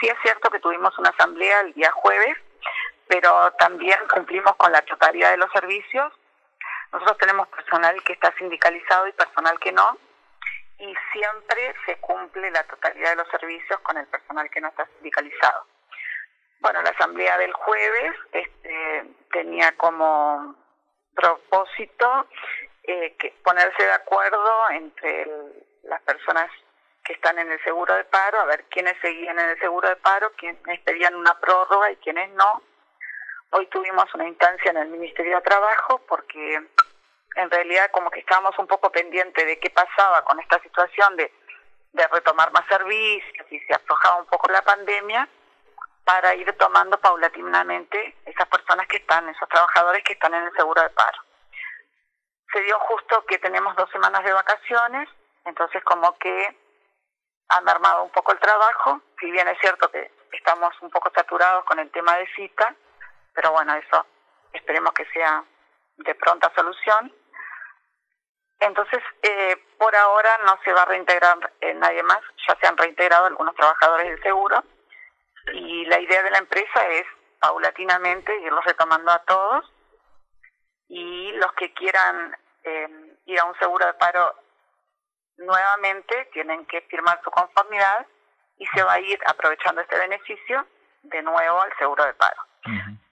sí es cierto que tuvimos una asamblea el día jueves, pero también cumplimos con la totalidad de los servicios. Nosotros tenemos personal que está sindicalizado y personal que no, y siempre se cumple la totalidad de los servicios con el personal que no está sindicalizado. Bueno, la asamblea del jueves este, tenía como propósito eh, ponerse de acuerdo entre las personas que están en el seguro de paro, a ver quiénes seguían en el seguro de paro, quiénes pedían una prórroga y quiénes no. Hoy tuvimos una instancia en el Ministerio de Trabajo porque en realidad como que estábamos un poco pendientes de qué pasaba con esta situación de, de retomar más servicios y se aflojaba un poco la pandemia para ir tomando paulatinamente esas personas que están, esos trabajadores que están en el seguro de paro. Se dio justo que tenemos dos semanas de vacaciones, entonces como que ha mermado un poco el trabajo, si bien es cierto que estamos un poco saturados con el tema de cita, pero bueno, eso esperemos que sea de pronta solución. Entonces, eh, por ahora no se va a reintegrar eh, nadie más, ya se han reintegrado algunos trabajadores del seguro. Y la idea de la empresa es paulatinamente irlos retomando a todos. Y los que quieran eh, ir a un seguro de paro nuevamente tienen que firmar su conformidad y se va a ir aprovechando este beneficio de nuevo al seguro de paro.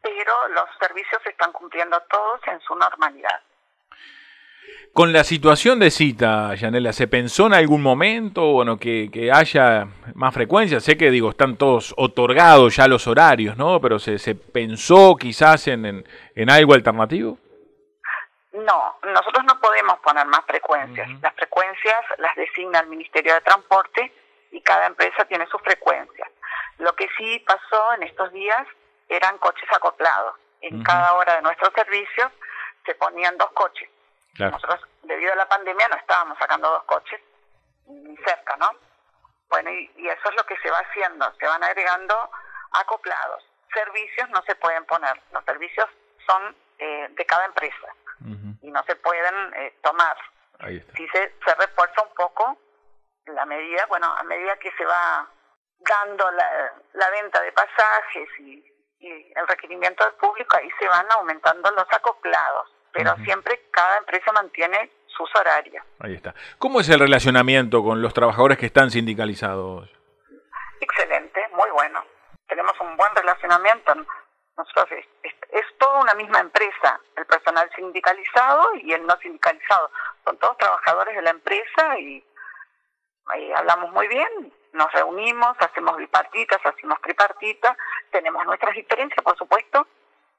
Pero los servicios se están cumpliendo todos en su normalidad. Con la situación de cita, Yanela, ¿se pensó en algún momento bueno, que, que, haya más frecuencia? Sé que digo, están todos otorgados ya los horarios, ¿no? Pero ¿se, se pensó quizás en, en, en algo alternativo? No, nosotros no podemos poner más frecuencias. Las frecuencias las designa el Ministerio de Transporte y cada empresa tiene sus frecuencias. Lo que sí pasó en estos días eran coches acoplados. En cada hora de nuestros servicios se ponían dos coches. Nosotros, debido a la pandemia, no estábamos sacando dos coches ni cerca, ¿no? Bueno, y, y eso es lo que se va haciendo. Se van agregando acoplados. Servicios no se pueden poner. Los servicios son eh, de cada empresa y no se pueden eh, tomar. Ahí está. Si se, se refuerza un poco la medida, bueno, a medida que se va dando la, la venta de pasajes y, y, el requerimiento del público, ahí se van aumentando los acoplados, pero uh -huh. siempre cada empresa mantiene sus horarios. Ahí está. ¿Cómo es el relacionamiento con los trabajadores que están sindicalizados? Excelente, muy bueno. Tenemos un buen relacionamiento. Nosotros es, toda una misma empresa, el personal sindicalizado y el no sindicalizado. Son todos trabajadores de la empresa y, y hablamos muy bien, nos reunimos, hacemos bipartitas, hacemos tripartitas, tenemos nuestras diferencias, por supuesto,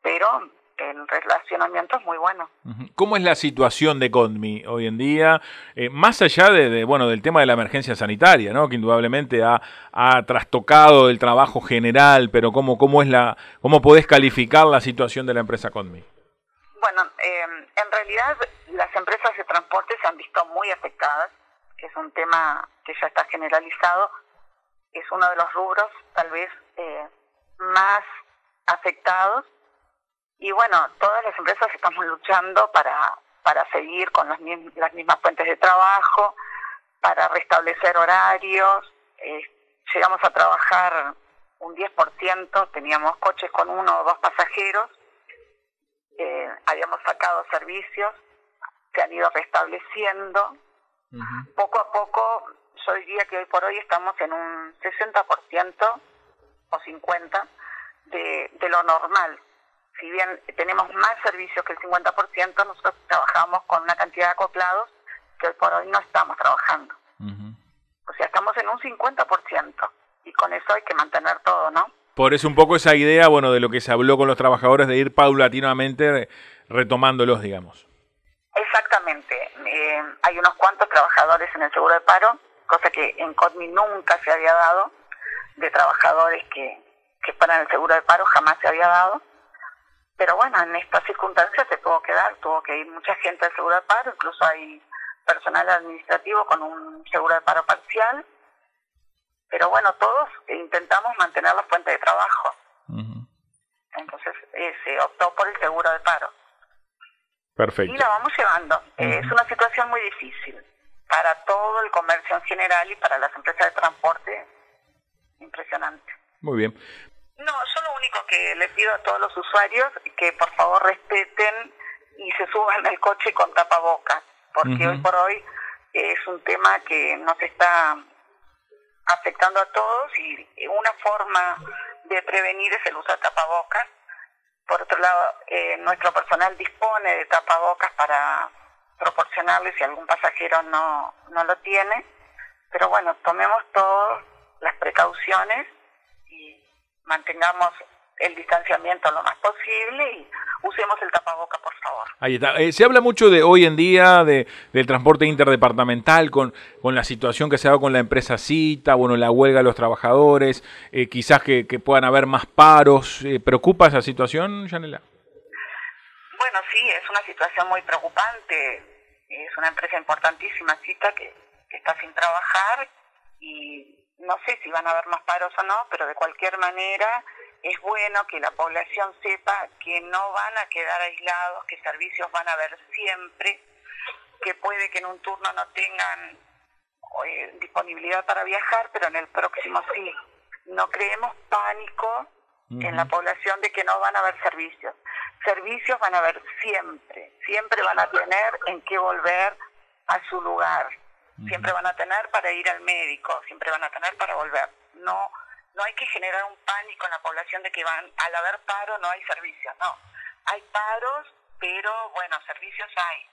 pero el relacionamiento es muy bueno. ¿Cómo es la situación de CONMI hoy en día? Eh, más allá de, de, bueno, del tema de la emergencia sanitaria, ¿no? que indudablemente ha, ha trastocado el trabajo general, pero ¿cómo, cómo, es la, ¿cómo podés calificar la situación de la empresa CONMI? Bueno, eh, en realidad las empresas de transporte se han visto muy afectadas, que es un tema que ya está generalizado, es uno de los rubros tal vez eh, más afectados y bueno, todas las empresas estamos luchando para, para seguir con las, las mismas fuentes de trabajo, para restablecer horarios. Eh, llegamos a trabajar un 10%, teníamos coches con uno o dos pasajeros, eh, habíamos sacado servicios, se han ido restableciendo. Uh -huh. Poco a poco, yo diría que hoy por hoy estamos en un 60% o 50% de, de lo normal si bien tenemos más servicios que el 50%, nosotros trabajamos con una cantidad de acoplados que hoy por hoy no estamos trabajando. Uh -huh. O sea, estamos en un 50% y con eso hay que mantener todo, ¿no? Por eso un poco esa idea, bueno, de lo que se habló con los trabajadores de ir paulatinamente retomándolos, digamos. Exactamente. Eh, hay unos cuantos trabajadores en el seguro de paro, cosa que en CODMI nunca se había dado, de trabajadores que, que para el seguro de paro jamás se había dado pero bueno, en estas circunstancias se tuvo que dar, tuvo que ir mucha gente al seguro de paro, incluso hay personal administrativo con un seguro de paro parcial, pero bueno, todos intentamos mantener la fuente de trabajo. Uh -huh. Entonces eh, se optó por el seguro de paro. Perfecto. Y la vamos llevando. Uh -huh. eh, es una situación muy difícil para todo el comercio en general y para las empresas de transporte, impresionante. Muy bien. No, yo lo que le pido a todos los usuarios que por favor respeten y se suban al coche con tapabocas, porque hoy por hoy es un tema que nos está afectando a todos y una forma de prevenir es el uso de tapabocas. Por otro lado, eh, nuestro personal dispone de tapabocas para proporcionarle si algún pasajero no, no lo tiene. Pero bueno, tomemos todas las precauciones y mantengamos el distanciamiento lo más posible y usemos el tapaboca, por favor. Ahí está. Eh, se habla mucho de hoy en día de, del transporte interdepartamental con, con la situación que se ha dado con la empresa Cita, bueno, la huelga de los trabajadores, eh, quizás que, puedan haber más paros. Eh, ¿Preocupa esa situación, Janela? Bueno, sí, es una situación muy preocupante. Es una empresa importantísima, Cita, que, que está sin trabajar y no sé si van a haber más paros o no, pero de cualquier manera es bueno que la población sepa que no van a quedar aislados, que servicios van a haber siempre, que puede que en un turno no tengan eh, disponibilidad para viajar, pero en el próximo sí. No creemos pánico en la población de que no van a haber servicios. Servicios van a haber siempre, siempre van a tener en qué volver a su lugar, siempre van a tener para ir al médico, siempre van a tener para volver. No no hay que generar un pánico en la población de que van al haber paro no hay servicios, no. Hay paros, pero bueno, servicios hay.